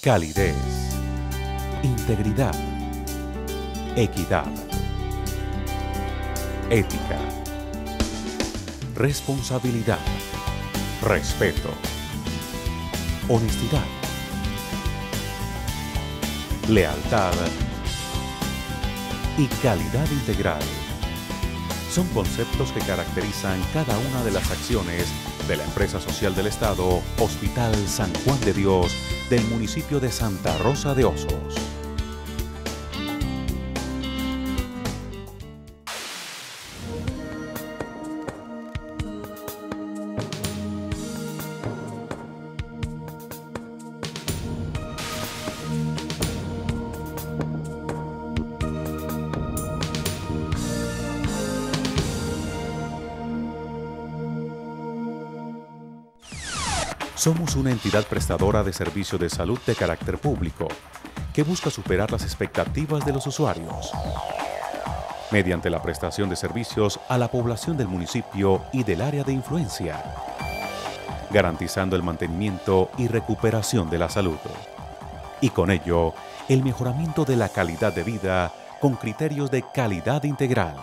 calidez, integridad, equidad, ética, responsabilidad, respeto, honestidad, lealtad. Y calidad integral. Son conceptos que caracterizan cada una de las acciones de la empresa social del Estado Hospital San Juan de Dios del municipio de Santa Rosa de Osos. Somos una entidad prestadora de servicio de salud de carácter público que busca superar las expectativas de los usuarios. Mediante la prestación de servicios a la población del municipio y del área de influencia, garantizando el mantenimiento y recuperación de la salud. Y con ello el mejoramiento de la calidad de vida con criterios de calidad integral.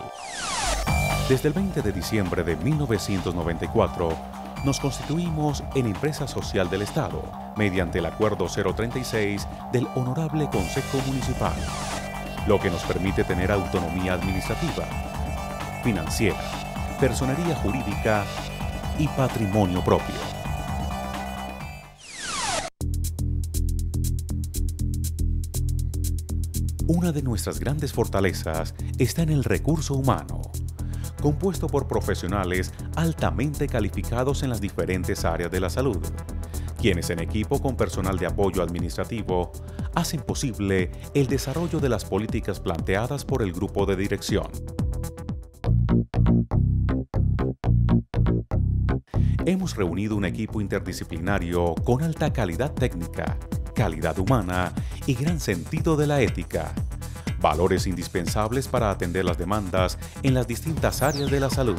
Desde el 20 de diciembre de 1994, nos constituimos en empresa social del Estado mediante el Acuerdo 036 del Honorable Consejo Municipal, lo que nos permite tener autonomía administrativa, financiera, personería jurídica y patrimonio propio. Una de nuestras grandes fortalezas está en el recurso humano compuesto por profesionales altamente calificados en las diferentes áreas de la salud, quienes en equipo con personal de apoyo administrativo hacen posible el desarrollo de las políticas planteadas por el grupo de dirección. Hemos reunido un equipo interdisciplinario con alta calidad técnica, calidad humana y gran sentido de la ética valores indispensables para atender las demandas en las distintas áreas de la salud.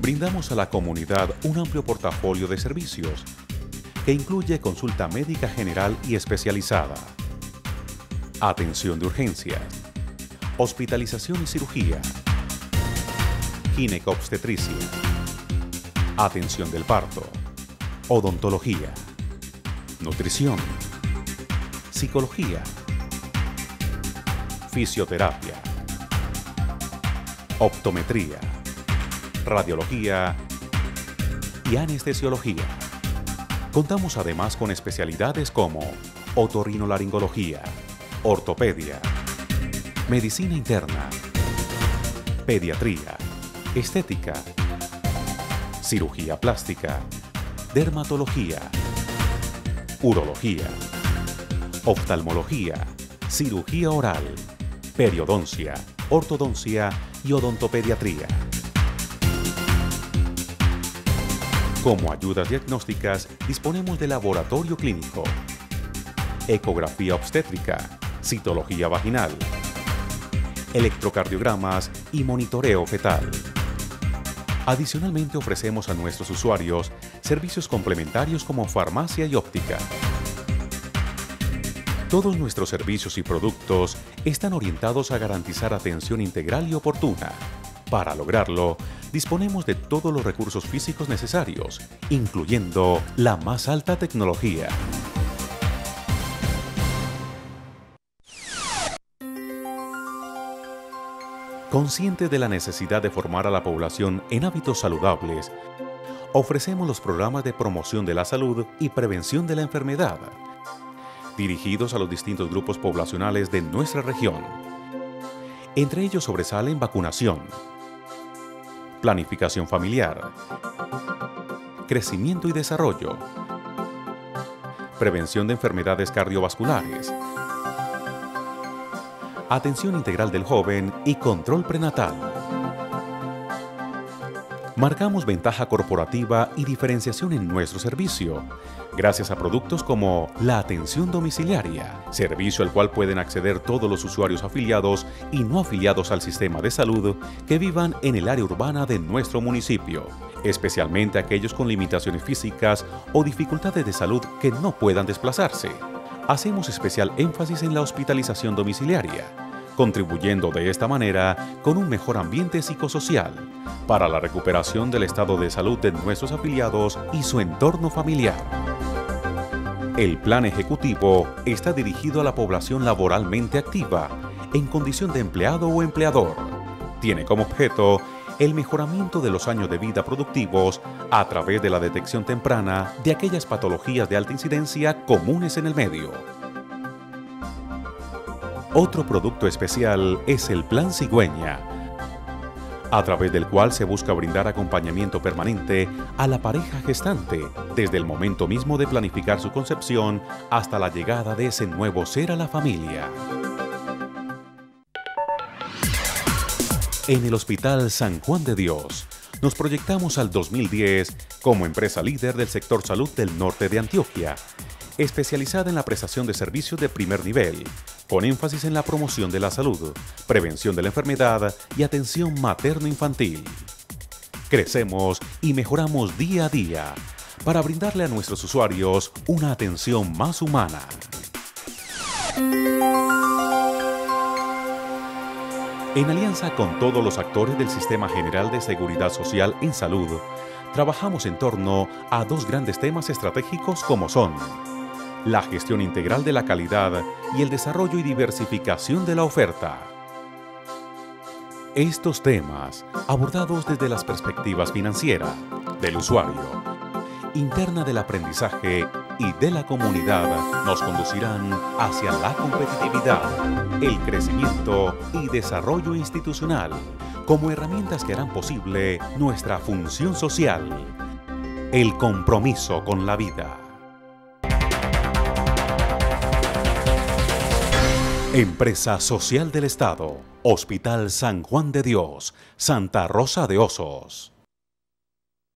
Brindamos a la comunidad un amplio portafolio de servicios que incluye consulta médica general y especializada, atención de urgencias, hospitalización y cirugía, ginecobstetricia, atención del parto, odontología, nutrición, psicología, fisioterapia, optometría, radiología y anestesiología. Contamos además con especialidades como otorrinolaringología, ortopedia, medicina interna, pediatría, estética, cirugía plástica, dermatología, urología oftalmología, cirugía oral, periodoncia, ortodoncia y odontopediatría. Como ayudas diagnósticas disponemos de laboratorio clínico, ecografía obstétrica, citología vaginal, electrocardiogramas y monitoreo fetal. Adicionalmente ofrecemos a nuestros usuarios servicios complementarios como farmacia y óptica. Todos nuestros servicios y productos están orientados a garantizar atención integral y oportuna. Para lograrlo, disponemos de todos los recursos físicos necesarios, incluyendo la más alta tecnología. Consciente de la necesidad de formar a la población en hábitos saludables, ofrecemos los programas de promoción de la salud y prevención de la enfermedad dirigidos a los distintos grupos poblacionales de nuestra región. Entre ellos sobresalen vacunación, planificación familiar, crecimiento y desarrollo, prevención de enfermedades cardiovasculares, atención integral del joven y control prenatal. Marcamos ventaja corporativa y diferenciación en nuestro servicio, gracias a productos como la atención domiciliaria, servicio al cual pueden acceder todos los usuarios afiliados y no afiliados al sistema de salud que vivan en el área urbana de nuestro municipio. especialmente aquellos con limitaciones físicas o dificultades de salud que no puedan desplazarse. Hacemos especial énfasis en la hospitalización domiciliaria, contribuyendo de esta manera con un mejor ambiente psicosocial para la recuperación del estado de salud de nuestros afiliados y su entorno familiar. El plan ejecutivo está dirigido a la población laboralmente activa, en condición de empleado o empleador. Tiene como objeto el mejoramiento de los años de vida productivos a través de la detección temprana de aquellas patologías de alta incidencia comunes en el medio. Otro producto especial es el Plan Cigüeña, a través del cual se busca brindar acompañamiento permanente a la pareja gestante desde el momento mismo de planificar su concepción hasta la llegada de ese nuevo ser a la familia. En el Hospital San Juan de Dios, nos proyectamos al 2010 como empresa líder del sector salud del norte de Antioquia, especializada en la prestación de servicios de primer nivel, con énfasis en la promoción de la salud, prevención de la enfermedad y atención materno-infantil. Crecemos y mejoramos día a día para brindarle a nuestros usuarios una atención más humana. En alianza con todos los actores del Sistema General de Seguridad Social en Salud, trabajamos en torno a dos grandes temas estratégicos como son la gestión integral de la calidad y el desarrollo y diversificación de la oferta. Estos temas, abordados desde las perspectivas financiera, del usuario, interna del aprendizaje y de la comunidad nos conducirán hacia la competitividad, el crecimiento y desarrollo institucional como herramientas que harán posible nuestra función social, el compromiso con la vida. Empresa Social del Estado, Hospital San Juan de Dios, Santa Rosa de Osos.